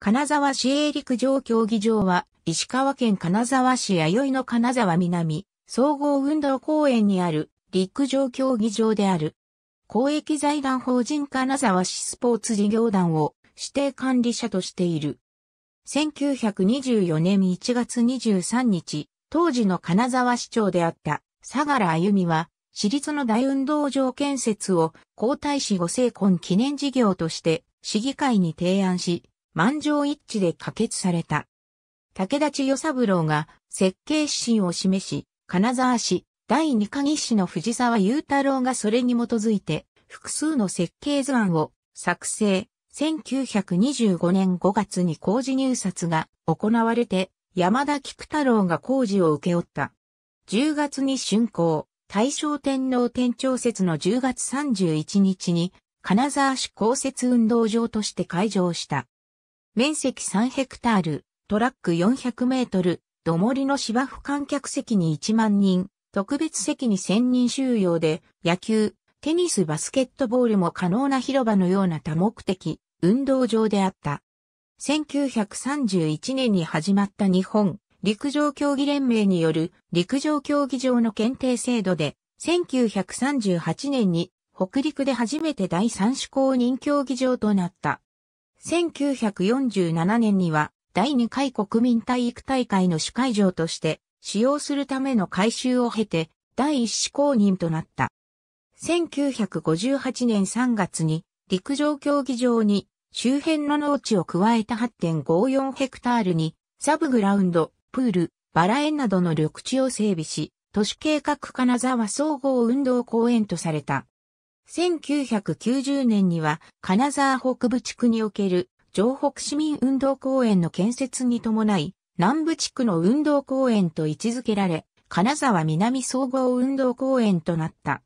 金沢市営陸上競技場は、石川県金沢市弥生の金沢南、総合運動公園にある陸上競技場である。公益財団法人金沢市スポーツ事業団を指定管理者としている。1924年1月23日、当時の金沢市長であった相良歩美は、私立の大運動場建設を皇太子ご成婚記念事業として市議会に提案し、満場一致で可決された。武田千代三郎が設計指針を示し、金沢市第二課議士の藤沢雄太郎がそれに基づいて複数の設計図案を作成。1925年5月に工事入札が行われて山田菊太郎が工事を請け負った。10月に竣工、大正天皇天朝節の10月31日に金沢市公設運動場として開場した。面積3ヘクタール、トラック400メートル、土盛りの芝生観客席に1万人、特別席に1000人収容で、野球、テニス、バスケットボールも可能な広場のような多目的、運動場であった。1931年に始まった日本陸上競技連盟による陸上競技場の検定制度で、1938年に北陸で初めて第三種公認競技場となった。1947年には第2回国民体育大会の主会場として使用するための改修を経て第1種公認となった。1958年3月に陸上競技場に周辺の農地を加えた8.54ヘクタールにサブグラウンド、プール、バラ園などの緑地を整備し、都市計画金沢総合運動公園とされた。1990年には金沢北部地区における城北市民運動公園の建設に伴い南部地区の運動公園と位置づけられ金沢南総合運動公園となった。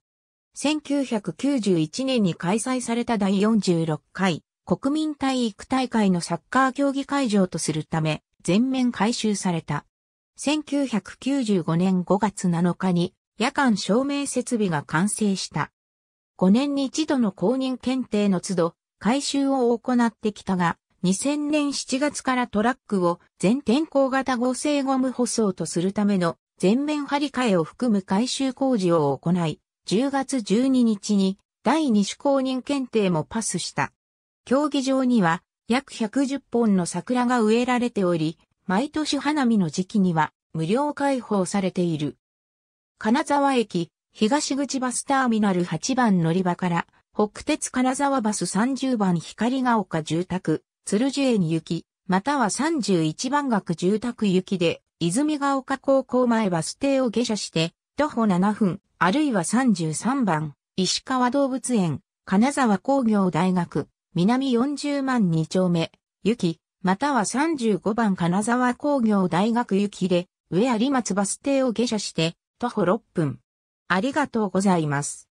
1991年に開催された第46回国民体育大会のサッカー競技会場とするため全面改修された。1995年5月7日に夜間照明設備が完成した。5年に一度の公認検定の都度、改修を行ってきたが、2000年7月からトラックを全天候型合成ゴム舗装とするための全面張り替えを含む改修工事を行い、10月12日に第2種公認検定もパスした。競技場には約110本の桜が植えられており、毎年花見の時期には無料開放されている。金沢駅東口バスターミナル8番乗り場から、北鉄金沢バス30番光が丘住宅、鶴樹園行き、または31番学住宅行きで、泉ヶ丘高校前バス停を下車して、徒歩7分、あるいは33番、石川動物園、金沢工業大学、南40万2丁目、行き、または35番金沢工業大学行きで、上有松バス停を下車して、徒歩6分。ありがとうございます。